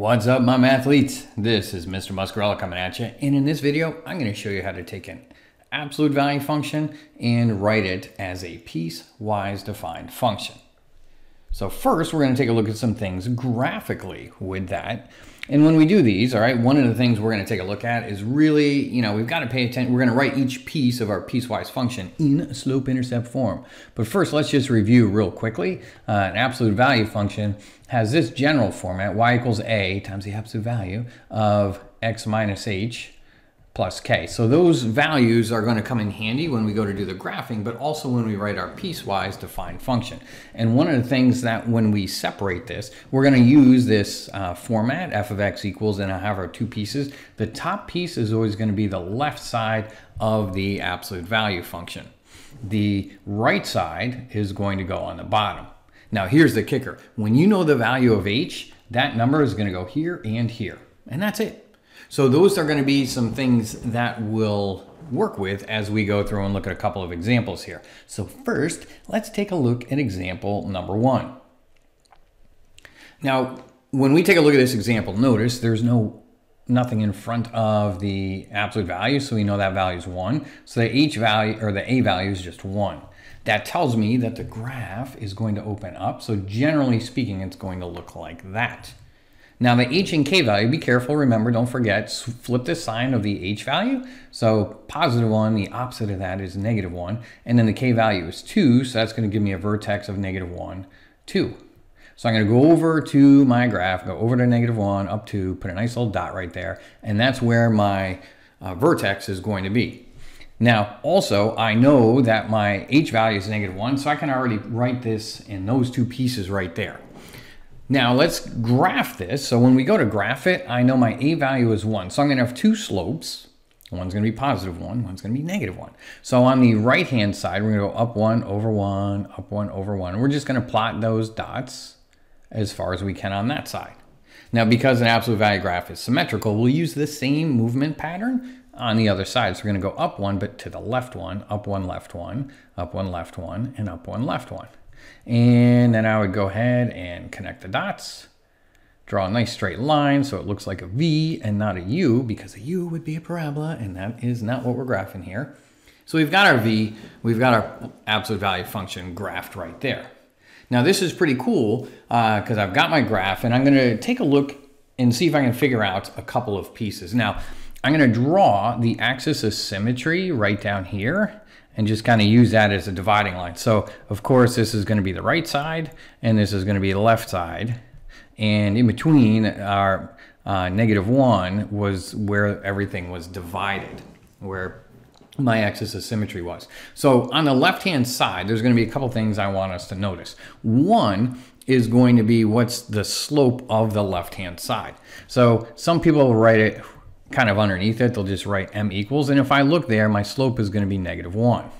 What's up, my mathletes? This is Mr. Muscarella coming at you. And in this video, I'm going to show you how to take an absolute value function and write it as a piecewise defined function. So first, we're going to take a look at some things graphically with that. And when we do these, all right, one of the things we're going to take a look at is really, you know, we've got to pay attention. We're going to write each piece of our piecewise function in slope-intercept form. But first, let's just review real quickly. Uh, an absolute value function has this general format, y equals a times the absolute value of x minus h plus k. So those values are going to come in handy when we go to do the graphing, but also when we write our piecewise defined function. And one of the things that when we separate this, we're going to use this uh, format, f of x equals, and I have our two pieces. The top piece is always going to be the left side of the absolute value function. The right side is going to go on the bottom. Now here's the kicker. When you know the value of h, that number is going to go here and here. And that's it. So those are going to be some things that we'll work with as we go through and look at a couple of examples here. So first, let's take a look at example number one. Now, when we take a look at this example, notice there's no nothing in front of the absolute value, so we know that value is 1. So the h value, or the a value is just 1. That tells me that the graph is going to open up, so generally speaking, it's going to look like that. Now the h and k value, be careful, remember, don't forget, flip the sign of the h value. So positive 1, the opposite of that is negative 1. And then the k value is 2, so that's going to give me a vertex of negative 1, 2. So I'm going to go over to my graph, go over to negative 1, up to, put a nice little dot right there, and that's where my uh, vertex is going to be. Now, also, I know that my h value is negative 1, so I can already write this in those two pieces right there. Now let's graph this. So when we go to graph it, I know my A value is one. So I'm gonna have two slopes. One's gonna be positive one, one's gonna be negative one. So on the right-hand side, we're gonna go up one, over one, up one, over one. We're just gonna plot those dots as far as we can on that side. Now, because an absolute value graph is symmetrical, we'll use the same movement pattern on the other side. So we're gonna go up one, but to the left one, up one, left one, up one, left one, and up one, left one. And then I would go ahead and connect the dots, draw a nice straight line so it looks like a V and not a U because a U would be a parabola and that is not what we're graphing here. So we've got our V, we've got our absolute value function graphed right there. Now this is pretty cool because uh, I've got my graph and I'm going to take a look and see if I can figure out a couple of pieces. Now I'm going to draw the axis of symmetry right down here and just kind of use that as a dividing line. So of course this is going to be the right side and this is going to be the left side. And in between our uh, negative one was where everything was divided, where my axis of symmetry was. So on the left hand side, there's going to be a couple things I want us to notice. One is going to be what's the slope of the left hand side. So some people write it kind of underneath it, they'll just write m equals. And if I look there, my slope is going to be negative 1.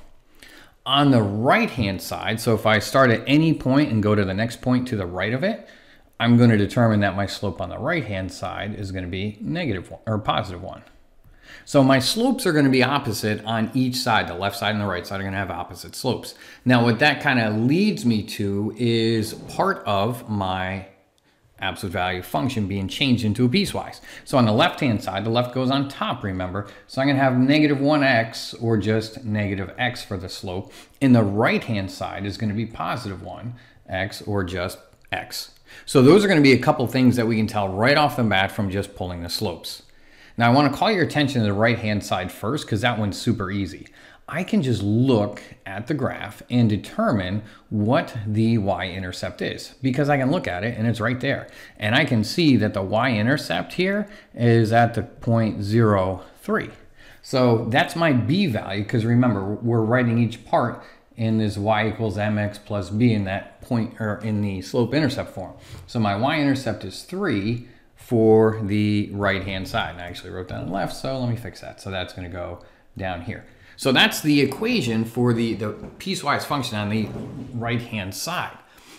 On the right-hand side, so if I start at any point and go to the next point to the right of it, I'm going to determine that my slope on the right-hand side is going to be negative 1, or positive 1. So my slopes are going to be opposite on each side. The left side and the right side are going to have opposite slopes. Now what that kind of leads me to is part of my absolute value function being changed into a piecewise. So on the left-hand side, the left goes on top, remember? So I'm gonna have negative 1x or just negative x for the slope. And the right-hand side is gonna be positive 1x or just x. So those are gonna be a couple things that we can tell right off the bat from just pulling the slopes. Now I wanna call your attention to the right-hand side first because that one's super easy. I can just look at the graph and determine what the y-intercept is because I can look at it and it's right there. And I can see that the y-intercept here is at the point zero three. So that's my b value because remember, we're writing each part in this y equals mx plus b in that point or in the slope intercept form. So my y-intercept is 3 for the right-hand side. And I actually wrote down left, so let me fix that. So that's going to go down here. So that's the equation for the, the piecewise function on the right-hand side.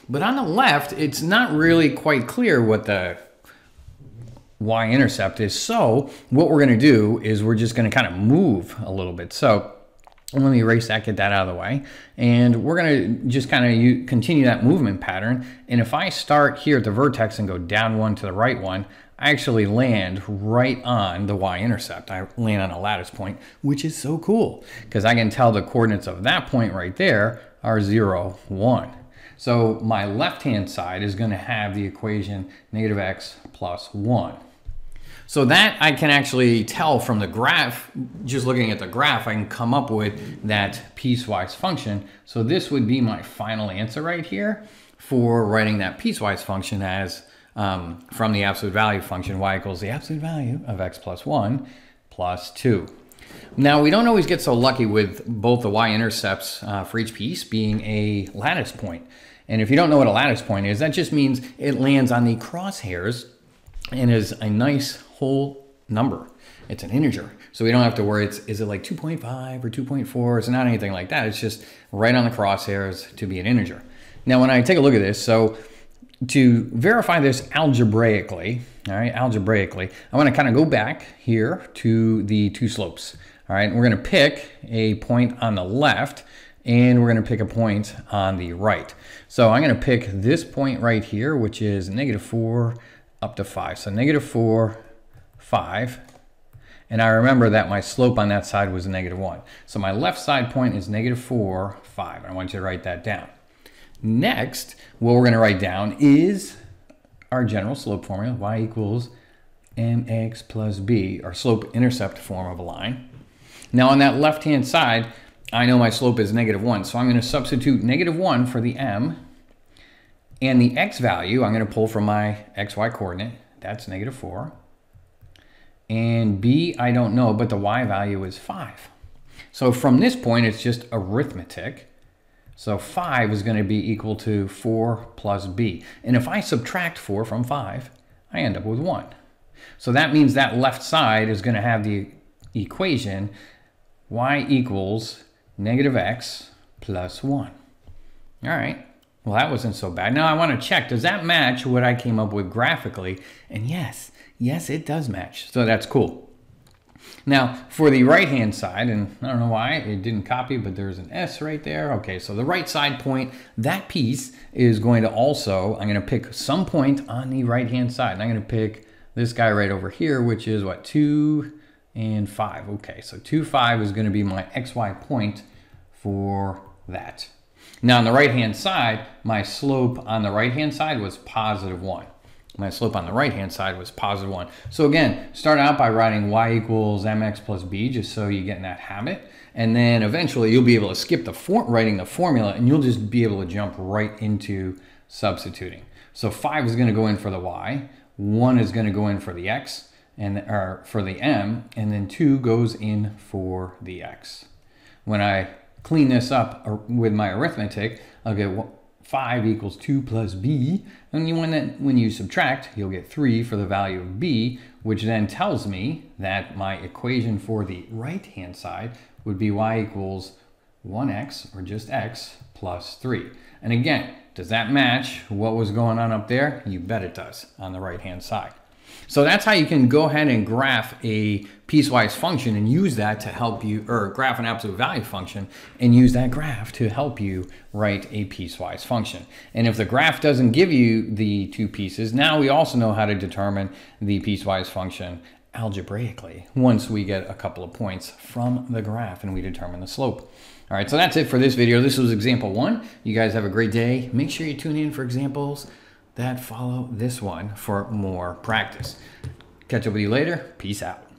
But on the left, it's not really quite clear what the y-intercept is. So what we're going to do is we're just going to kind of move a little bit. So let me erase that, get that out of the way. And we're going to just kind of continue that movement pattern. And if I start here at the vertex and go down one to the right one, I actually land right on the y-intercept. I land on a lattice point, which is so cool because I can tell the coordinates of that point right there are 0, 1. So my left-hand side is going to have the equation negative x plus 1. So that I can actually tell from the graph, just looking at the graph, I can come up with that piecewise function. So this would be my final answer right here for writing that piecewise function as um, from the absolute value function, y equals the absolute value of x plus 1 plus 2. Now, we don't always get so lucky with both the y-intercepts uh, for each piece being a lattice point. And if you don't know what a lattice point is, that just means it lands on the crosshairs and is a nice whole number. It's an integer. So we don't have to worry, it's, is it like 2.5 or 2.4? It's not anything like that. It's just right on the crosshairs to be an integer. Now, when I take a look at this, so to verify this algebraically, all right, algebraically, I want to kind of go back here to the two slopes. All right, we're going to pick a point on the left and we're going to pick a point on the right. So I'm going to pick this point right here, which is negative 4 up to 5. So negative 4, 5. And I remember that my slope on that side was negative 1. So my left side point is negative 4, 5. I want you to write that down. Next, what we're going to write down is our general slope formula, y equals mx plus b, our slope intercept form of a line. Now on that left-hand side, I know my slope is negative 1, so I'm going to substitute negative 1 for the m, and the x value I'm going to pull from my xy coordinate, that's negative 4. And b, I don't know, but the y value is 5. So from this point, it's just arithmetic. So 5 is going to be equal to 4 plus b. And if I subtract 4 from 5, I end up with 1. So that means that left side is going to have the equation y equals negative x plus 1. All right. Well, that wasn't so bad. Now I want to check, does that match what I came up with graphically? And yes, yes, it does match. So that's cool. Now, for the right-hand side, and I don't know why it didn't copy, but there's an S right there. Okay, so the right side point, that piece is going to also, I'm going to pick some point on the right-hand side. And I'm going to pick this guy right over here, which is what, 2 and 5. Okay, so 2, 5 is going to be my XY point for that. Now, on the right-hand side, my slope on the right-hand side was positive 1 my slope on the right hand side was positive 1. So again, start out by writing y equals mx plus b just so you get in that habit. And then eventually you'll be able to skip the writing the formula and you'll just be able to jump right into substituting. So 5 is going to go in for the y, 1 is going to go in for the x, and or for the m, and then 2 goes in for the x. When I clean this up uh, with my arithmetic, I'll get 5 equals 2 plus b. And you, when, that, when you subtract, you'll get 3 for the value of b, which then tells me that my equation for the right-hand side would be y equals 1x, or just x, plus 3. And again, does that match what was going on up there? You bet it does on the right-hand side. So that's how you can go ahead and graph a piecewise function and use that to help you, or graph an absolute value function and use that graph to help you write a piecewise function. And if the graph doesn't give you the two pieces, now we also know how to determine the piecewise function algebraically once we get a couple of points from the graph and we determine the slope. All right, so that's it for this video. This was example one. You guys have a great day. Make sure you tune in for examples that follow this one for more practice. Catch up with you later. Peace out.